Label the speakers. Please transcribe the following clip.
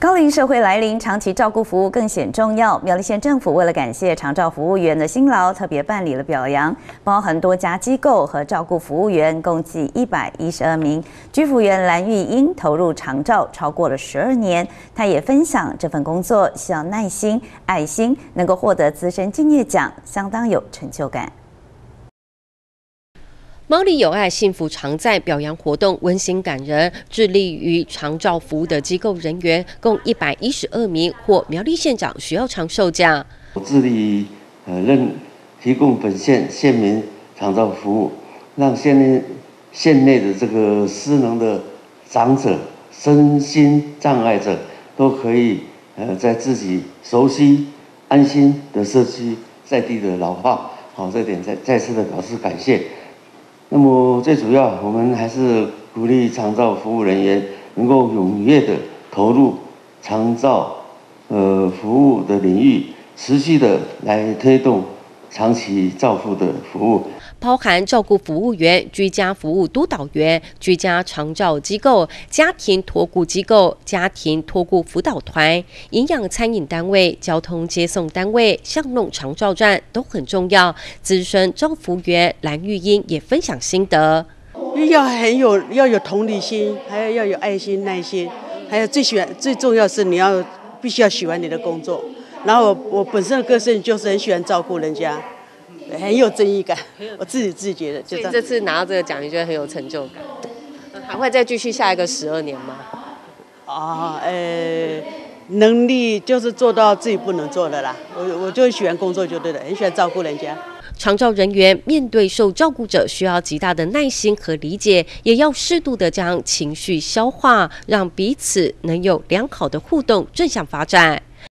Speaker 1: 高龄社会来临，长期照顾服务更显重要。苗栗县政府为了感谢长照服务员的辛劳，特别办理了表扬，包含多家机构和照顾服务员共计一百一十二名。居服员蓝玉英投入长照超过了十二年，她也分享这份工作需要耐心、爱心，能够获得资深敬业奖，相当有成就感。
Speaker 2: 猫里有爱，幸福常在。表扬活动温馨感人，致力于长照服务的机构人员共一百一十二名获苗栗县长徐耀长授奖。
Speaker 3: 我致力于呃，任提供本县县民长照服务，让县内县内的这个失能的长者、身心障碍者都可以呃，在自己熟悉、安心的社区在地的老化。好，这点再再次的表示感谢。那么最主要，我们还是鼓励长照服务人员能够踊跃的投入长照呃服务的领域，持续的来推动长期照护的服务。
Speaker 2: 包含照顾服务员、居家服务督导员、居家长照机构、家庭托顾机构、家庭托顾辅导团、营养餐饮单位、交通接送单位、巷弄长照站都很重要。资深照服员蓝玉英也分享心得：
Speaker 4: 要很有要有同理心，还要要有爱心、耐心，还有最喜欢最重要是你要必须要喜欢你的工作。然后我我本身的个性就是很喜欢照顾人家。很有正义感，我自己自己觉得。
Speaker 2: 就这次拿到这个奖，你觉得很有成就感？还会再继续下一个十二年吗？
Speaker 4: 啊，呃，能力就是做到自己不能做的啦。我我就喜欢工作就对了，很喜欢照顾人家。
Speaker 2: 长照人员面对受照顾者，需要极大的耐心和理解，也要适度的将情绪消化，让彼此能有良好的互动，正向发展。